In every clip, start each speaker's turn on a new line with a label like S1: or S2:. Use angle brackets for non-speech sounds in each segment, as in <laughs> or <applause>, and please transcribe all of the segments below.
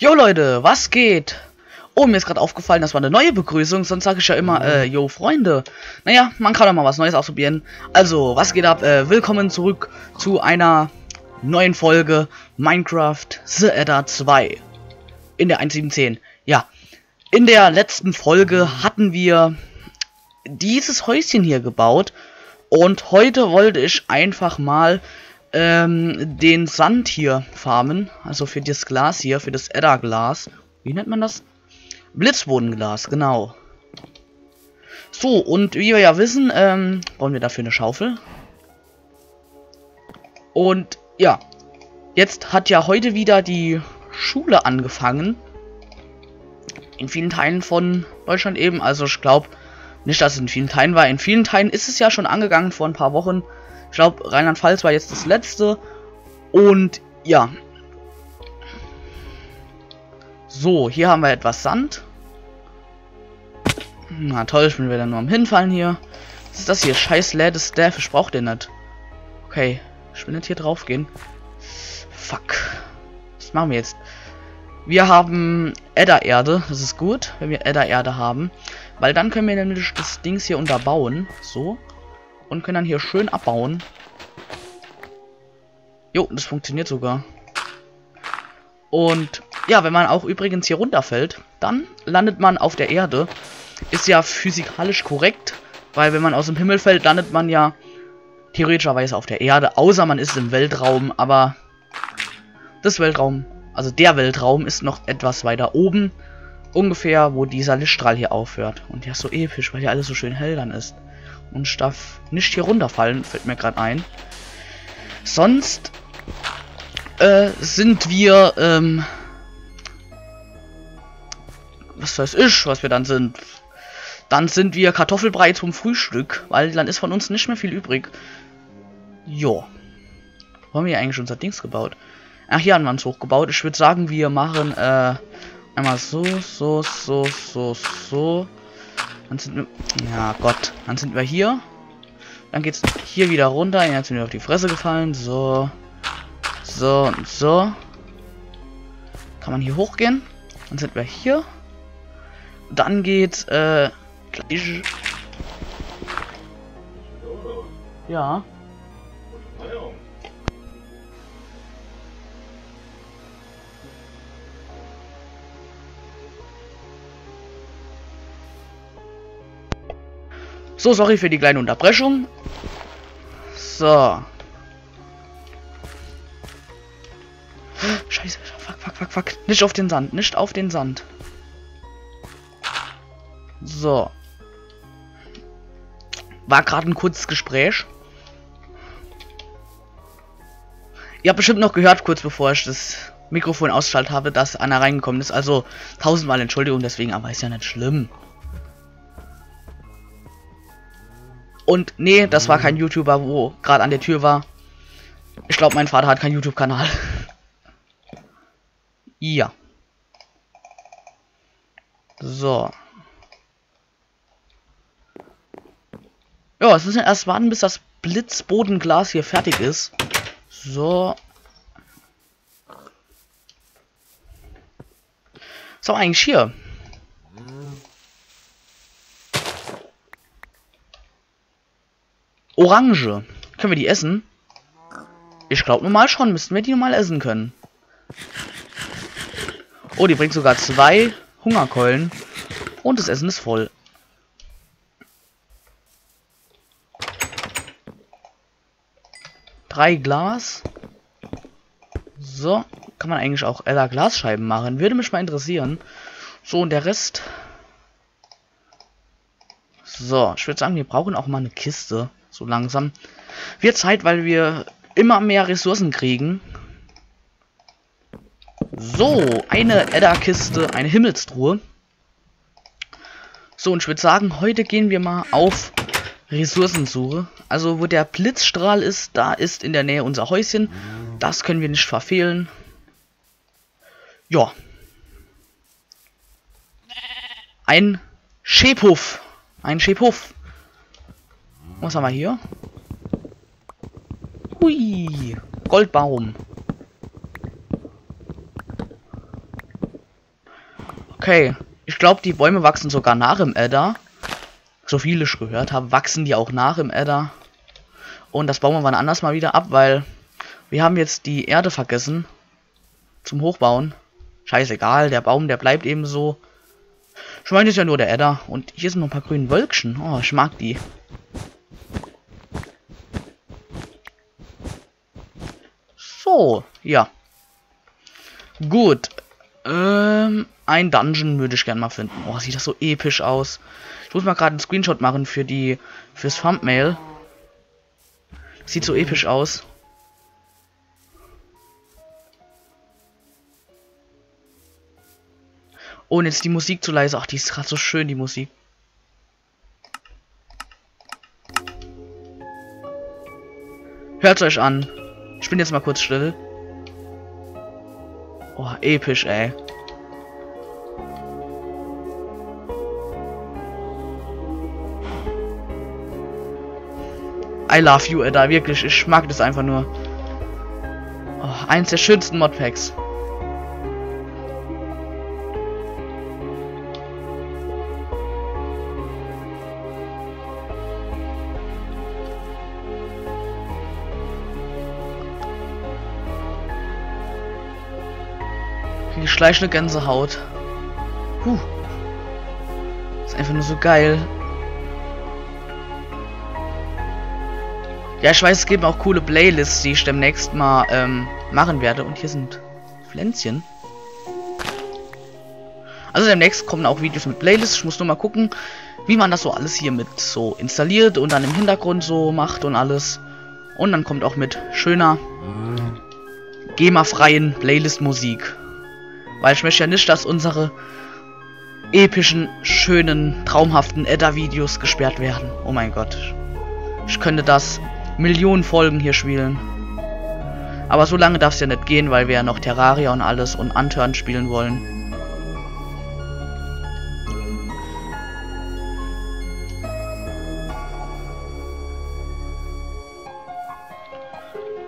S1: Jo Leute, was geht? Oh, mir ist gerade aufgefallen, das war eine neue Begrüßung, sonst sage ich ja immer, äh, yo Freunde. Naja, man kann doch mal was Neues ausprobieren. Also, was geht ab? Äh, willkommen zurück zu einer neuen Folge Minecraft The Adder 2. In der 1710. Ja, in der letzten Folge hatten wir dieses Häuschen hier gebaut. Und heute wollte ich einfach mal ähm, den Sand hier farmen. Also für das Glas hier, für das Edda-Glas. Wie nennt man das? Blitzbodenglas, genau. So, und wie wir ja wissen, ähm, brauchen wir dafür eine Schaufel. Und ja, jetzt hat ja heute wieder die Schule angefangen. In vielen Teilen von Deutschland eben. Also ich glaube nicht, dass es in vielen Teilen war. In vielen Teilen ist es ja schon angegangen vor ein paar Wochen. Ich glaube, Rheinland-Pfalz war jetzt das letzte. Und ja, so, hier haben wir etwas Sand. Na toll, ich bin wieder nur am Hinfallen hier. Was ist das hier? Scheiß leeres Staff, ich brauch den nicht. Okay, ich will nicht hier drauf gehen. Fuck. Was machen wir jetzt? Wir haben Edda-Erde, das ist gut, wenn wir Edda-Erde haben. Weil dann können wir nämlich das Dings hier unterbauen. So. Und können dann hier schön abbauen. Jo, das funktioniert sogar. Und ja, wenn man auch übrigens hier runterfällt, dann landet man auf der Erde. Ist ja physikalisch korrekt, weil wenn man aus dem Himmel fällt, landet man ja theoretischerweise auf der Erde, außer man ist im Weltraum, aber das Weltraum, also der Weltraum ist noch etwas weiter oben, ungefähr, wo dieser Lichtstrahl hier aufhört. Und ja, so episch, weil hier alles so schön hell dann ist. Und darf nicht hier runterfallen, fällt mir gerade ein. Sonst äh, sind wir, ähm, was weiß ich, was wir dann sind. Dann sind wir Kartoffelbrei zum Frühstück, weil dann ist von uns nicht mehr viel übrig. Jo. Haben wir eigentlich unser Dings gebaut? Ach, hier haben wir uns hochgebaut. Ich würde sagen, wir machen, äh, einmal so, so, so, so, so. Dann sind wir, ja Gott, dann sind wir hier. Dann geht's hier wieder runter. Jetzt sind wir auf die Fresse gefallen. So, so und so. Kann man hier hochgehen? Dann sind wir hier. Dann geht's, äh, gleich. Ja. So, sorry für die kleine Unterbrechung. So. Scheiße, fuck, fuck, fuck, fuck. Nicht auf den Sand, nicht auf den Sand. So. War gerade ein kurzes Gespräch. Ihr habt bestimmt noch gehört, kurz bevor ich das Mikrofon ausschaltet habe, dass einer reingekommen ist. Also tausendmal Entschuldigung deswegen, aber ist ja nicht schlimm. Und nee, das war kein YouTuber, wo gerade an der Tür war. Ich glaube, mein Vater hat keinen YouTube-Kanal. <laughs> ja. So. Ja, es müssen erst warten, bis das Blitzbodenglas hier fertig ist. So. Wir eigentlich hier? Orange. Können wir die essen? Ich glaube normal schon. Müssten wir die normal essen können. Oh, die bringt sogar zwei Hungerkeulen. Und das Essen ist voll. Drei Glas. So. Kann man eigentlich auch Ella Glasscheiben machen. Würde mich mal interessieren. So, und der Rest. So, ich würde sagen, wir brauchen auch mal eine Kiste. So langsam. Wird Zeit, weil wir immer mehr Ressourcen kriegen. So, eine Edda-Kiste, eine Himmelstruhe. So, und ich würde sagen, heute gehen wir mal auf Ressourcensuche. Also, wo der Blitzstrahl ist, da ist in der Nähe unser Häuschen. Das können wir nicht verfehlen. Ja. Ein Schäphof. Ein Schäphof. Was haben wir hier? Hui. Goldbaum. Okay. Ich glaube, die Bäume wachsen sogar nach im Edda. So viel ich gehört habe, wachsen die auch nach im Edda. Und das bauen wir wann anders mal wieder ab, weil wir haben jetzt die Erde vergessen. Zum Hochbauen. Scheißegal, der Baum, der bleibt eben so. Ich meine, ist ja nur der Edda. Und hier sind noch ein paar grüne Wölkchen. Oh, ich mag die. So, ja. Gut. Ähm, ein Dungeon würde ich gerne mal finden. Oh, sieht das so episch aus. Ich muss mal gerade einen Screenshot machen für die fürs Thumbnail. Sieht so episch aus. Oh, und jetzt die Musik zu leise. Ach, die ist gerade so schön, die Musik. Hört euch an. Ich bin jetzt mal kurz still. Oh, episch, ey. I love you, Edda. Wirklich, ich mag das einfach nur. Oh, eins der schönsten Modpacks. Die schleichende Gänsehaut. Puh. Ist einfach nur so geil. Ja, ich weiß, es gibt auch coole Playlists, die ich demnächst mal ähm, machen werde. Und hier sind Pflänzchen. Also demnächst kommen auch Videos mit Playlists. Ich muss nur mal gucken, wie man das so alles hier mit so installiert und dann im Hintergrund so macht und alles. Und dann kommt auch mit schöner GEMA-freien Playlist-Musik. Weil ich möchte ja nicht, dass unsere epischen, schönen, traumhaften Edda-Videos gesperrt werden. Oh mein Gott. Ich könnte das Millionen Folgen hier spielen. Aber so lange darf es ja nicht gehen, weil wir ja noch Terraria und alles und Anturn spielen wollen.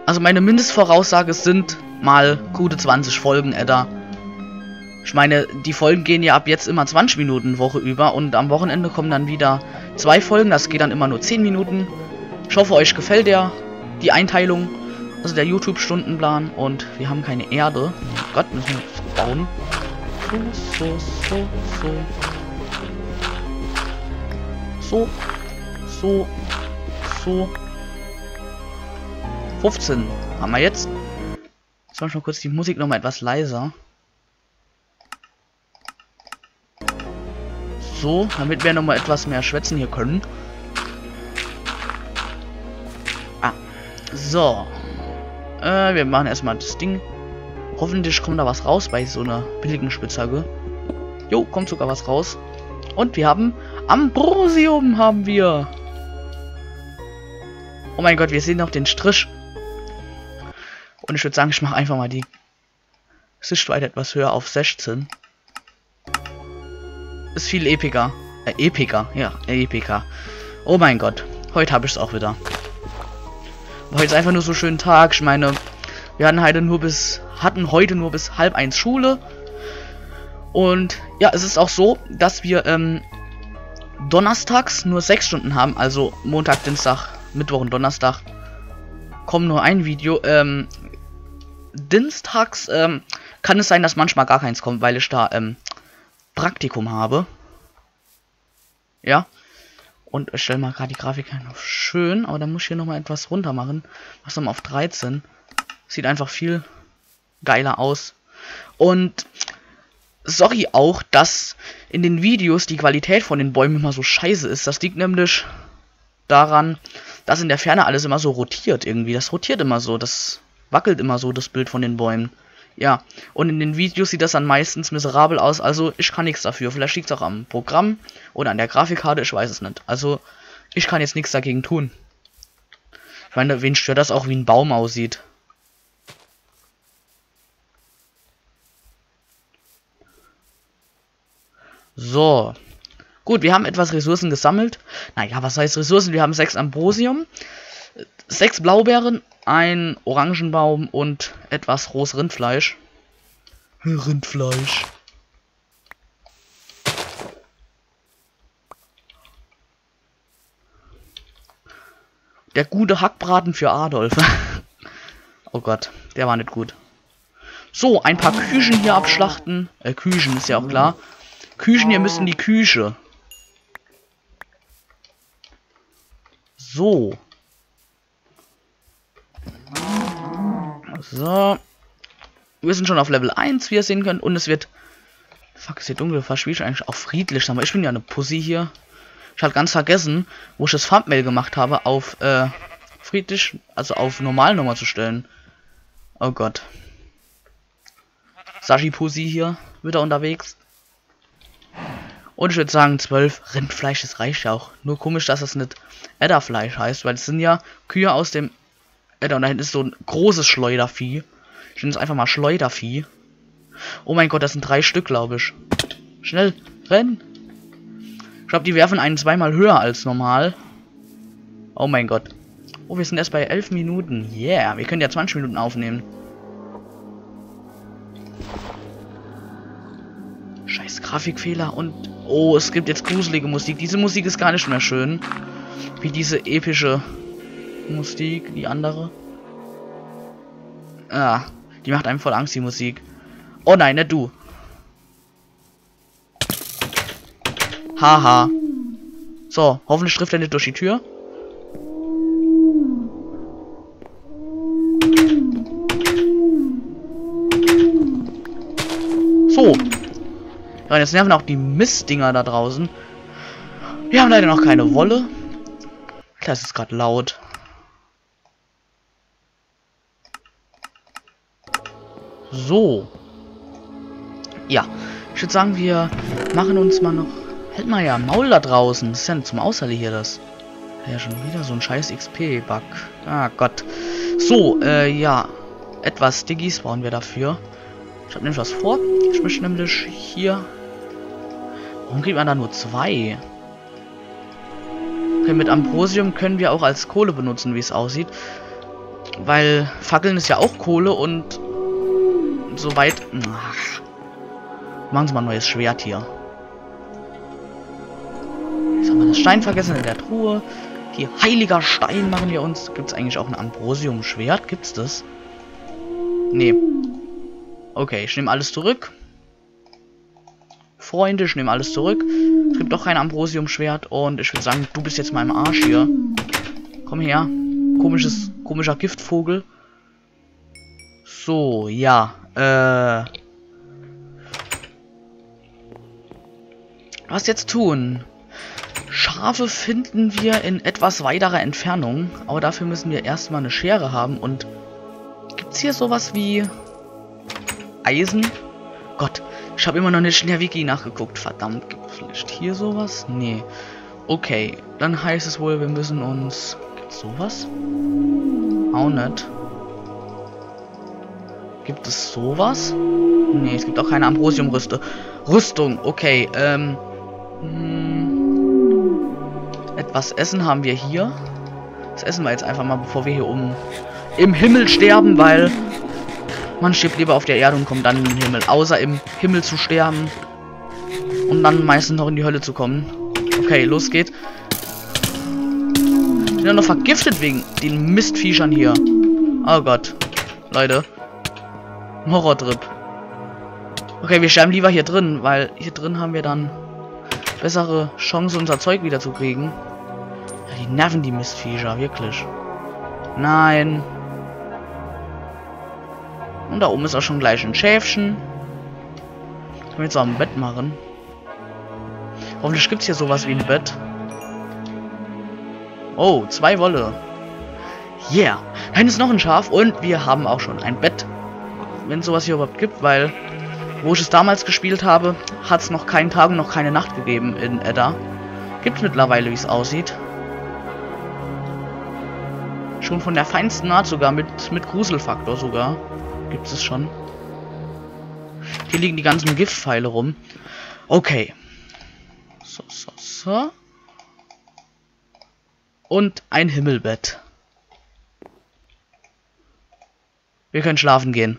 S1: Also meine Mindestvoraussage sind mal gute 20 Folgen, Edda. Ich meine, die Folgen gehen ja ab jetzt immer 20 Minuten Woche über und am Wochenende kommen dann wieder zwei Folgen, das geht dann immer nur 10 Minuten. Ich hoffe, euch gefällt der, die Einteilung, also der YouTube-Stundenplan. Und wir haben keine Erde. Oh Gott, müssen wir das bauen. So, so, so, so. So, so, so. 15 haben wir jetzt. Jetzt mache ich mal kurz die Musik noch mal etwas leiser. So, damit wir noch mal etwas mehr schwätzen hier können. So. Äh, wir machen erstmal das Ding. Hoffentlich kommt da was raus bei so einer billigen Spitzhacke. Jo, kommt sogar was raus. Und wir haben Ambrosium haben wir. Oh mein Gott, wir sehen noch den Strich. Und ich würde sagen, ich mache einfach mal die Sichtweite etwas höher auf 16. Ist viel epiker. Äh, epiker, ja, epiker. Oh mein Gott, heute habe ich es auch wieder. Heute ist einfach nur so schön Tag. Ich meine, wir hatten heute nur bis hatten heute nur bis halb eins Schule. Und ja, es ist auch so, dass wir ähm, donnerstags nur sechs Stunden haben. Also Montag, Dienstag, Mittwoch und Donnerstag kommen nur ein Video. Ähm, Dienstags ähm, kann es sein, dass manchmal gar keins kommt, weil ich da ähm, Praktikum habe. Ja. Und ich stelle mal gerade die Grafik auf schön, aber dann muss ich hier nochmal etwas runter machen. Mach's nochmal auf 13. Sieht einfach viel geiler aus. Und sorry auch, dass in den Videos die Qualität von den Bäumen immer so scheiße ist. Das liegt nämlich daran, dass in der Ferne alles immer so rotiert irgendwie. Das rotiert immer so, das wackelt immer so, das Bild von den Bäumen. Ja, und in den Videos sieht das dann meistens miserabel aus, also ich kann nichts dafür. Vielleicht liegt es auch am Programm oder an der Grafikkarte, ich weiß es nicht. Also, ich kann jetzt nichts dagegen tun. Ich meine, wen stört das auch, wie ein Baum aussieht? So. Gut, wir haben etwas Ressourcen gesammelt. Naja, was heißt Ressourcen? Wir haben sechs Ambrosium, sechs Blaubeeren, ein Orangenbaum und etwas rohes Rindfleisch. Rindfleisch. Der gute Hackbraten für Adolf. <laughs> oh Gott, der war nicht gut. So, ein paar Küchen hier abschlachten. Äh, Küchen ist ja auch klar. Küchen hier müssen die Küche. So. So. Wir sind schon auf Level 1, wie ihr sehen könnt. Und es wird... Fuck, ist hier dunkel. Fast ich eigentlich auch friedlich. Aber ich bin ja eine Pussy hier. Ich hatte ganz vergessen, wo ich das Thumbnail gemacht habe, auf äh, friedlich, also auf Normalnummer zu stellen. Oh Gott. Sashi Pussy hier, wieder unterwegs. Und ich würde sagen, 12 Rindfleisch, das reicht ja auch. Nur komisch, dass das nicht Edderfleisch heißt, weil es sind ja Kühe aus dem Edder. Und da hinten ist so ein großes Schleudervieh. Ich nenne es einfach mal Schleudervieh. Oh mein Gott, das sind drei Stück, glaube ich. Schnell, renn. Ich glaube, die werfen einen zweimal höher als normal. Oh mein Gott. Oh, wir sind erst bei 11 Minuten. Yeah, wir können ja 20 Minuten aufnehmen. Scheiß Grafikfehler und Oh, es gibt jetzt gruselige Musik. Diese Musik ist gar nicht mehr schön. Wie diese epische Musik, die andere. Ah, die macht einem voll Angst, die Musik. Oh nein, nicht du. Haha. So, hoffentlich trifft er nicht durch die Tür. So, ja, jetzt nerven auch die Mistdinger da draußen. Wir haben leider noch keine Wolle. Das ist gerade laut. So. Ja. Ich würde sagen, wir machen uns mal noch... Hält mal ja Maul da draußen. Das ist ja zum Außerle hier das. Ja, schon wieder so ein scheiß XP-Bug. Ah, Gott. So, äh, ja. Etwas Diggies brauchen wir dafür. Ich habe nämlich was vor. Ich möchte nämlich hier Warum kriegt man da nur zwei? Okay, mit Ambrosium können wir auch als Kohle benutzen, wie es aussieht. Weil Fackeln ist ja auch Kohle und soweit... Ach, machen Sie mal ein neues Schwert hier. Jetzt haben wir das Stein vergessen in der Truhe. Hier, heiliger Stein machen wir uns. Gibt es eigentlich auch ein Ambrosium-Schwert? Gibt's das? Nee. Okay, ich nehme alles zurück. Freunde, ich nehme alles zurück. Es gibt doch kein Ambrosium-Schwert und ich würde sagen, du bist jetzt mal im Arsch hier. Komm her. Komisches, komischer Giftvogel. So, ja. Äh. Was jetzt tun? Schafe finden wir in etwas weiterer Entfernung, aber dafür müssen wir erstmal eine Schere haben und gibt's hier sowas wie Eisen? Gott, ich habe immer noch nicht in der Wiki nachgeguckt. Verdammt, gibt vielleicht hier sowas? Nee. Okay, dann heißt es wohl, wir müssen uns... Gibt's sowas? Auch nicht. Gibt es sowas? Nee, es gibt auch keine Ambrosium-Rüste. Rüstung, okay, ähm... Hm, etwas Essen haben wir hier. Das essen wir jetzt einfach mal, bevor wir hier um im Himmel sterben, weil man stirbt lieber auf der Erde und kommt dann in den Himmel. Außer im Himmel zu sterben. Und dann meistens noch in die Hölle zu kommen. Okay, los geht. Ich bin ja noch vergiftet wegen den Mistviechern hier. Oh Gott. Leute. Horrortrip. Okay, wir sterben lieber hier drin, weil hier drin haben wir dann bessere Chance, unser Zeug wieder zu kriegen. Ja, die nerven die Mistviecher, wirklich. Nein. Und da oben ist auch schon gleich ein Schäfchen. Können wir jetzt auch ein Bett machen. Hoffentlich gibt es hier sowas wie ein Bett. Oh, zwei Wolle. Yeah. Dann ist noch ein Schaf und wir haben auch schon ein Bett. Wenn sowas hier überhaupt gibt, weil wo ich es damals gespielt habe, hat es noch keinen Tag und noch keine Nacht gegeben in Edda. Gibt es mittlerweile, wie es aussieht. Schon von der feinsten Art sogar, mit, mit Gruselfaktor sogar gibt es schon. Hier liegen die ganzen Giftpfeile rum. Okay. So, so, so. Und ein Himmelbett. Wir können schlafen gehen.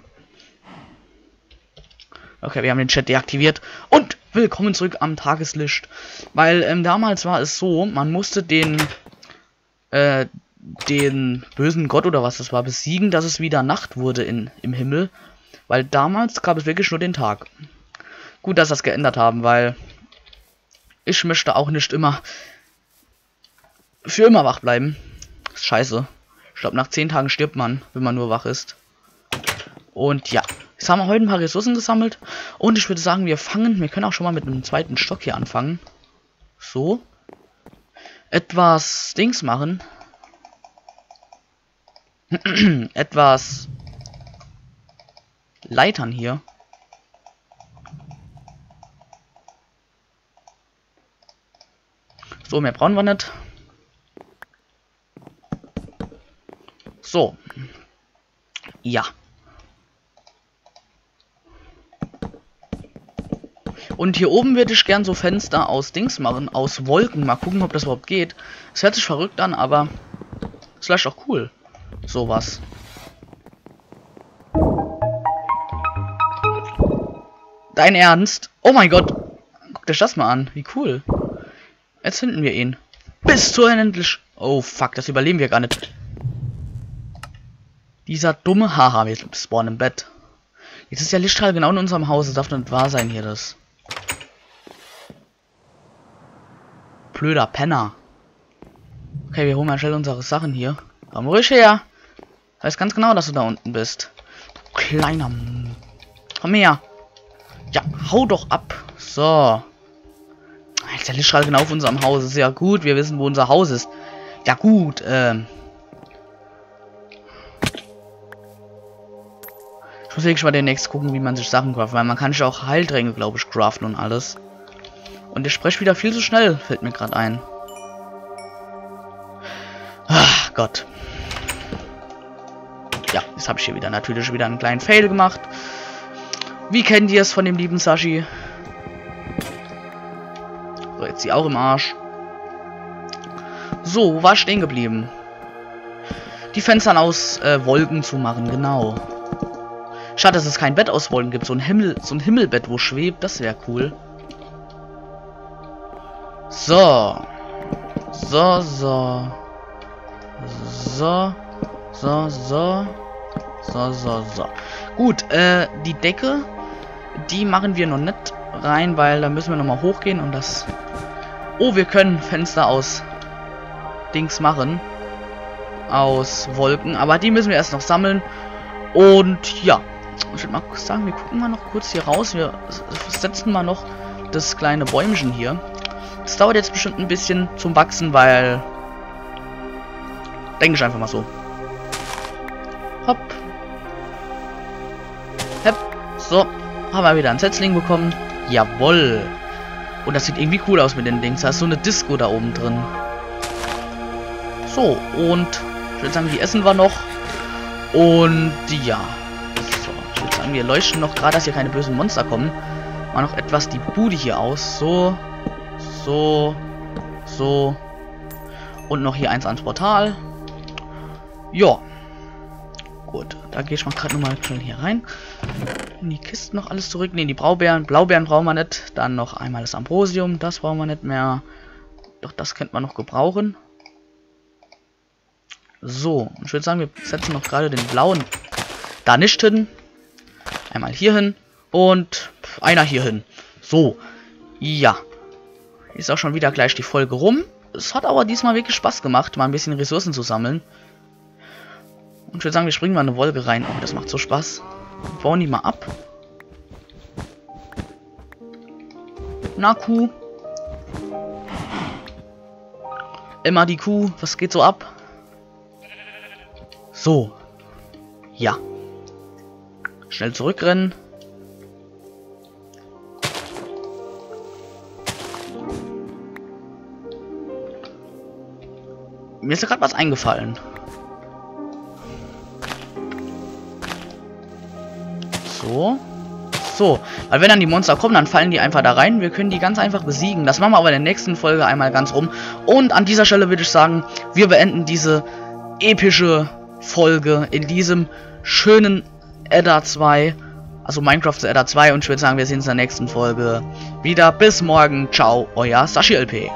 S1: Okay, wir haben den Chat deaktiviert. Und willkommen zurück am Tageslicht. Weil ähm, damals war es so, man musste den, äh, den bösen Gott oder was das war besiegen, dass es wieder Nacht wurde in, im Himmel. Weil damals gab es wirklich nur den Tag. Gut, dass das geändert haben, weil ich möchte auch nicht immer für immer wach bleiben. scheiße. Ich glaube, nach 10 Tagen stirbt man, wenn man nur wach ist. Und ja, jetzt haben wir heute ein paar Ressourcen gesammelt. Und ich würde sagen, wir fangen, wir können auch schon mal mit einem zweiten Stock hier anfangen. So. Etwas Dings machen. <clears throat> Etwas Leitern hier. So, mehr brauchen wir nicht. So. Ja. Und hier oben würde ich gern so Fenster aus Dings machen, aus Wolken. Mal gucken, ob das überhaupt geht. Es hört sich verrückt an, aber ist vielleicht auch cool. Sowas. Dein Ernst? Oh mein Gott. Guckt euch das mal an. Wie cool. Jetzt finden wir ihn. Bis zur endlich. Oh fuck, das überleben wir gar nicht. Dieser dumme Haha, wir spawnen im Bett. Jetzt ist der Lichtstrahl genau in unserem Haus. Das darf nicht wahr sein hier, das. Blöder Penner. Okay, wir holen mal schnell unsere Sachen hier. Komm ruhig her. Weiß ganz genau, dass du da unten bist. Du kleiner... Komm her. Ja, hau doch ab. So. Jetzt der genau auf unserem Haus. Ist ja gut, wir wissen, wo unser Haus ist. Ja gut, ähm. Ich muss wirklich mal demnächst gucken, wie man sich Sachen craftet, weil man kann sich auch Heiltränke, glaube ich, craften und alles. Und ich spreche wieder viel zu schnell, fällt mir gerade ein. Ach Gott. Ja, jetzt habe ich hier wieder natürlich wieder einen kleinen Fail gemacht. Wie kennt ihr es von dem lieben Sashi? So, jetzt sie auch im Arsch. So, wo war stehen geblieben? Die Fenster aus äh, Wolken zu machen, genau. Schade, dass es kein Bett aus Wolken gibt. So ein Himmel, so ein Himmelbett, wo schwebt, das wäre cool. So. So, so. So. So, so. So, so, so. Gut, äh, die Decke, die machen wir noch nicht rein, weil da müssen wir nochmal hochgehen und das... Oh, wir können Fenster aus Dings machen. Aus Wolken. Aber die müssen wir erst noch sammeln. Und ja. Ich würde mal sagen, wir gucken mal noch kurz hier raus. Wir setzen mal noch das kleine Bäumchen hier. Das dauert jetzt bestimmt ein bisschen zum Wachsen, weil... Denke ich einfach mal so. Hopp. Hopp. So. Haben wir wieder ein Setzling bekommen. Jawoll. Und das sieht irgendwie cool aus mit den Dings. Da ist so eine Disco da oben drin. So, und ich würde sagen, die essen wir noch. Und ja. So, ich würde sagen, wir leuchten noch gerade, dass hier keine bösen Monster kommen. Mal noch etwas die Bude hier aus. So, so, so. Und noch hier eins ans Portal. Ja. Gut, da gehe ich mal gerade nochmal schnell hier rein. In die Kisten noch alles zurück. Ne, die Braubeeren. Blaubeeren brauchen wir nicht. Dann noch einmal das Ambrosium. Das brauchen wir nicht mehr. Doch, das könnte man noch gebrauchen. So, ich würde sagen, wir setzen noch gerade den blauen da nicht hin. Einmal hier hin. Und einer hier hin. So. Ja. Ist auch schon wieder gleich die Folge rum. Es hat aber diesmal wirklich Spaß gemacht, mal ein bisschen Ressourcen zu sammeln. Und ich würde sagen, wir springen mal eine Wolke rein. Oh, das macht so Spaß. Bauen die mal ab. Na, Kuh. Immer die Kuh. Was geht so ab? So. Ja. Schnell zurückrennen. Mir ist gerade was eingefallen. So. So. Weil wenn dann die Monster kommen, dann fallen die einfach da rein. Wir können die ganz einfach besiegen. Das machen wir aber in der nächsten Folge einmal ganz rum. Und an dieser Stelle würde ich sagen, wir beenden diese epische Folge in diesem schönen Edda 2. Also Minecraft Edda 2. Und ich würde sagen, wir sehen uns in der nächsten Folge wieder. Bis morgen. Ciao, euer Sashi LP.